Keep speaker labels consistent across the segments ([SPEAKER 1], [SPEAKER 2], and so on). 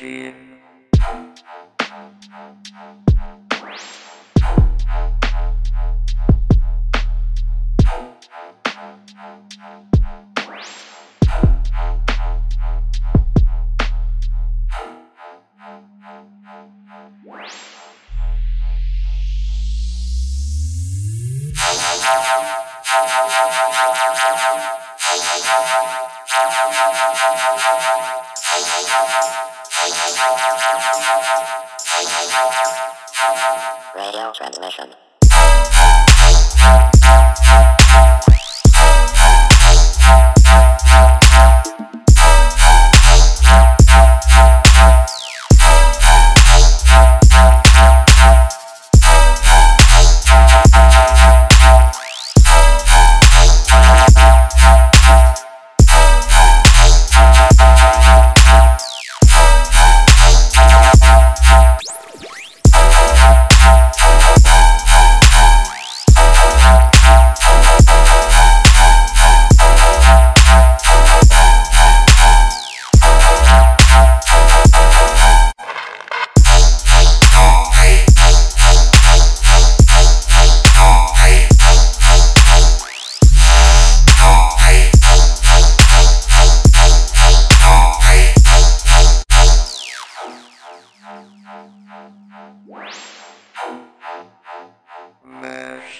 [SPEAKER 1] Machine.
[SPEAKER 2] Radio transmission.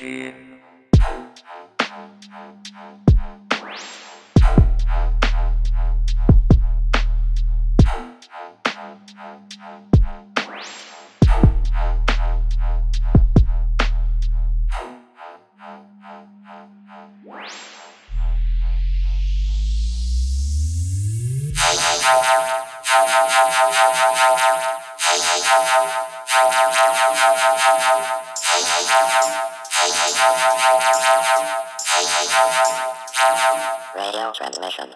[SPEAKER 2] Machine. Radio transmission.